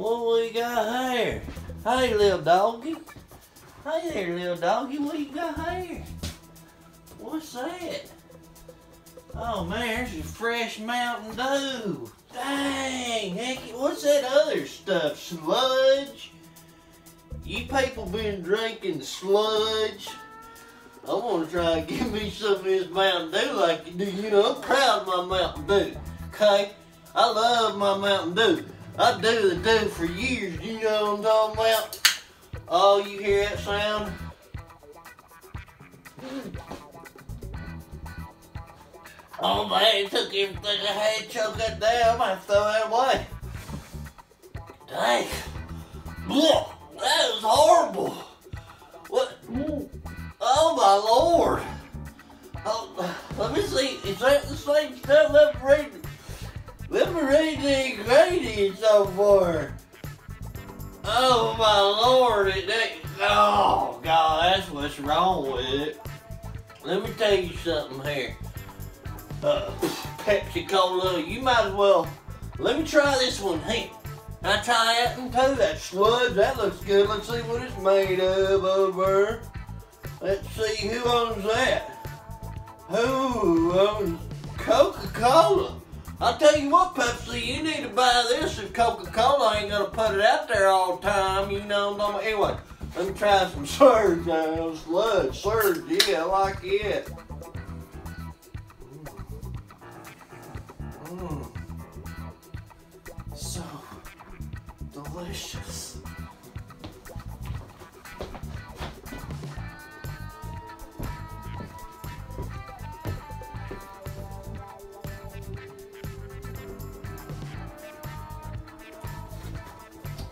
What we got here? Hey, little doggy. Hey there, little doggy. What you got here? What's that? Oh man, there's a fresh Mountain Dew. Dang, heck, what's that other stuff? Sludge? You people been drinking sludge? I want to try and give me some of this Mountain Dew like you do. You know, I'm proud of my Mountain Dew. Okay? I love my Mountain Dew. I do the Dew for years. You know what I'm talking about? Oh, you hear that sound? Oh man, it took everything I had choke that down. I throw that away. Dang. Blah, that was horrible. What? Oh my lord. Oh, let me see. Is that the same stuff? Me read the ingredients so far. Oh my lord. It, oh god, that's what's wrong with it. Let me tell you something here uh, Pepsi Cola, you might as well. Let me try this one here. I try that one too. That sludge, that looks good. Let's see what it's made of over. Let's see who owns that. Who owns Coca-Cola? I'll tell you what, Pepsi, you need to buy this if Coca-Cola ain't gonna put it out there all the time, you know. What I'm, Anyway, let me try some Surge now. Sludge, Surge, yeah, I like it. Mmm. So delicious.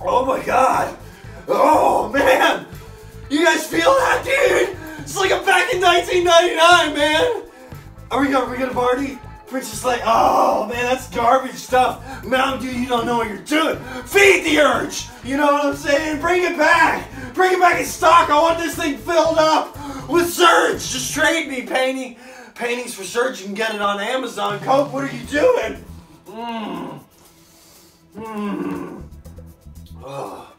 Oh my god! Oh man! You guys feel that, dude? It's like I'm back in 1999, man! Are we gonna, are we gonna party? Princess like, oh man, that's garbage stuff. Mountain Dew, you don't know what you're doing. Feed the urge. You know what I'm saying? Bring it back. Bring it back in stock. I want this thing filled up with Surge. Just trade me painting. Paintings for Surge. You can get it on Amazon. Coke, what are you doing? Mmm. Mmm. Oh.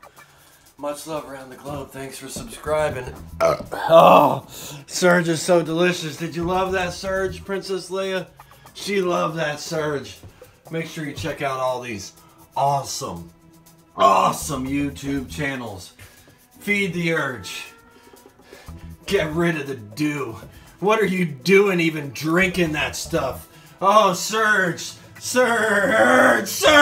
Much love around the globe. Thanks for subscribing. Uh, oh, Surge is so delicious. Did you love that Surge, Princess Leia? She loved that Surge. Make sure you check out all these awesome, awesome YouTube channels. Feed the urge. Get rid of the dew. What are you doing even drinking that stuff? Oh, Surge! Surge! Surge!